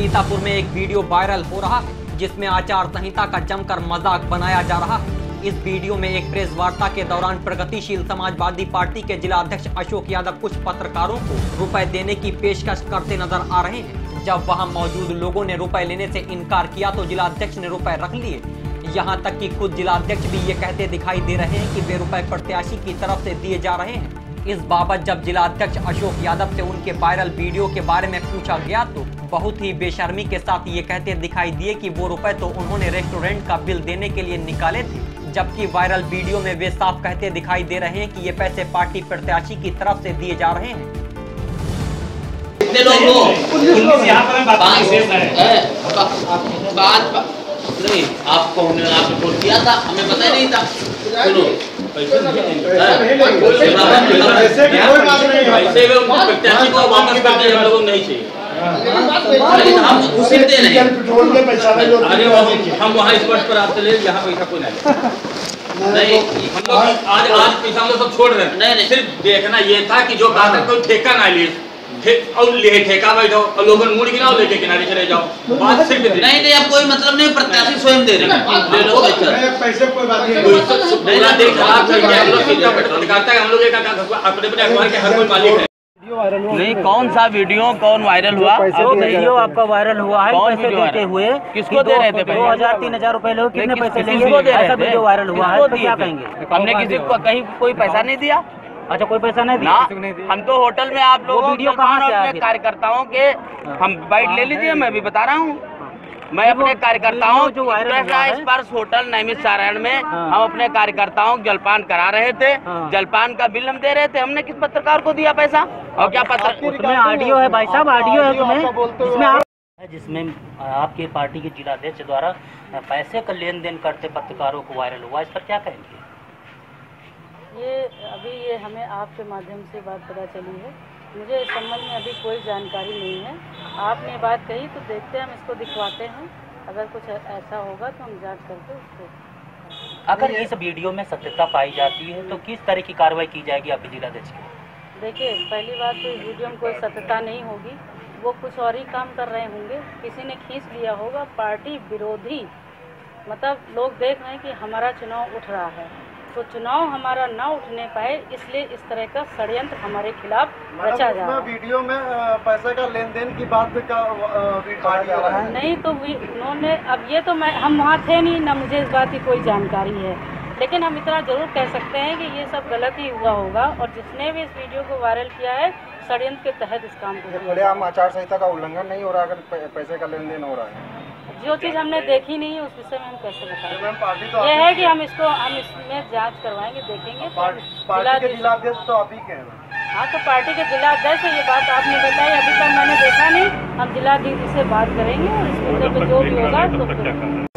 सीतापुर में एक video viral हो रहा है, जिसमें आचार संहिता का जमकर मज़ाक बनाया जा रहा है। इस वीडियो में एक प्रेस वार्ता के दौरान प्रगतिशील समाजवादी पार्टी के जिला अध्यक्ष अशोक यादव कुछ पत्रकारों को रुपए देने की पेशकश करते नज़र आ रहे हैं। जब वहाँ मौजूद लोगों ने रुपए लेने से इनकार किया तो जिला अध्यक्ष ने रुपए रख लिए। यहाँ तक कि खुद जिला अध्यक्ष भी ये कहते दिखाई दे रहे हैं कि वे रुपए प्रत्याशी की तरफ़ से दिए जा रहे हैं। इस बाबत जब जिला अध्यक्ष अशोक यादव से उनके वायरल वीडियो के बारे में पूछा गया तो बहुत ही बेशर्मी के साथ ये कहते दिखाई दिए कि वो रुपए तो उन्होंने रेस्टोरेंट का बिल देने के लिए निकाले थे जबकि वायरल वीडियो में वे साफ़ कहते दिखाई दे रहे हैं कि ये पैसे पार्टी प्रत्याशी की तरफ़ से दिए जा रहे हैं। कितने लोग बात नहीं आपको हमने आपने फ़ोन किया था हमें पता ही नहीं था। सुनो ऐसे की बात नहीं। है। को वापस कर दिया हम लोगों को नहीं चाहिए। तो हम उसी दे रहे हैं पेट्रोल में पैसा नहीं हम वहाँ स्पष्ट पर आपसे ले यहाँ पैसा कोई नहीं। नहीं हम लोग आज आज पैसा हम लोग सब छोड़ रहे हैं। नहीं, नहीं। सिर्फ़ देखना ये था कि जो कहा था कोई ठेका ना लिए और ले ठेका बैठो और लोगों मुड़ गिराओ लेके किनारे चले जाओ। बात सिर्फ़ इतनी। नहीं नहीं अब कोई मतलब नहीं प्रत्याशी स्वयं दे रहे हैं। ले लो नहीं, पैसे कोई बात नहीं। है। सब- सब पूरा देश खराब कर? दिया हम लोग सीधा पत्रकारिता का हम लोग एक अपने अपने अखबार के हर कोई मालिक है। नहीं कौन सा वीडियो कौन वायरल हुआ? वीडियो आपका वायरल हुआ है कौन पैसे देते हुए किसको दे रहे थे दो हज़ार तीन हज़ार रुपए लोग कितने पैसे लेंगे? वीडियो वायरल हुआ है तो क्या कहेंगे? हमने किसी को कहीं कोई पैसा नहीं दिया? अच्छा कोई पैसा नहीं दिया? हम तो होटल में आप लोगों वीडियो के कहाँ से अपने कार्यकर्ताओं के हम बाइट ले लीजिए मैं भी बता रहा हूँ। मैं अपने कार्यकर्ताओं जो है- स्पर्श होटल नैमित सारायण में हाँ। हम अपने कार्यकर्ताओं को जलपान करा रहे थे। हाँ। जलपान का बिल हम दे रहे थे। हमने किस पत्रकार को दिया पैसा? और क्या पत्र ऑडियो है भाई साहब ऑडियो है तुम्हें। जिसमें जिसमें आपके पार्टी के जिलाध्यक्ष द्वारा पैसे का लेन देन करते पत्रकारों को वायरल हुआ। इस पर क्या कहेंगे? ये अभी ये हमें आपके माध्यम से बात पता चली है। मुझे इस संबंध में अभी कोई जानकारी नहीं है। आपने बात कही तो देखते हैं हम इसको दिखवाते हैं। अगर कुछ ऐसा होगा तो हम जाँच करके उसको अगर इस वीडियो में सत्यता पाई जाती है तो किस तरह की कार्रवाई की जाएगी आपके जिलाध्यक्ष की देखिए पहली बात तो इस वीडियो में कोई सत्यता नहीं होगी। वो कुछ और ही काम कर रहे होंगे। किसी ने खींच लिया होगा पार्टी विरोधी। मतलब लोग देख रहे हैं कि हमारा चुनाव उठ रहा है। तो चुनाव हमारा न उठने पाए इसलिए इस तरह का षड्यंत्र हमारे खिलाफ रचा जा रहा है वीडियो में पैसे का लेन देन की बात का नहीं तो उन्होंने अब ये तो मैं हम वहाँ थे नहीं ना मुझे इस बात की कोई जानकारी है। लेकिन हम इतना ज़रूर कह सकते हैं कि ये सब गलत ही हुआ होगा और जिसने भी इस वीडियो को वायरल किया है षडयंत्र के तहत इस काम को आचार संहिता का उल्लंघन नहीं हो रहा अगर पैसे का लेन देन हो रहा है। जो चीज़ हमने देखी नहीं है उस विषय में हम कैसे बताएँगे? मैम तो ये है कि हम इसको हम इसमें जाँच करवाएँगे देखेंगे। तो पार्टी पार्टी के जिलाध्यक्ष तो आप ही के हैं हाँ तो पार्टी के जिला अध्यक्ष ये बात आपने बताई अभी तक मैंने देखा नहीं। हम जिलाधीश से बात करेंगे और इस मुद्दे पे जो भी होगा तो